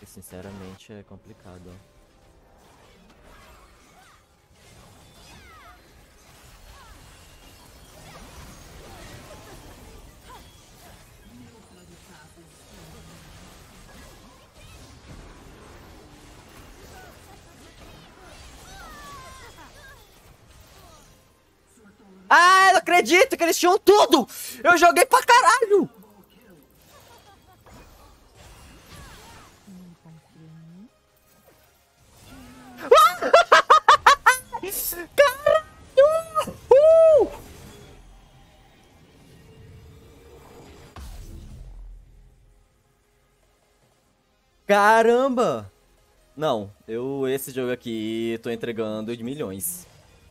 E sinceramente é complicado. Ah, eu não acredito que eles tinham tudo! Eu joguei pra caralho! Caralho! Uh! Caramba! Não, eu esse jogo aqui tô entregando de milhões.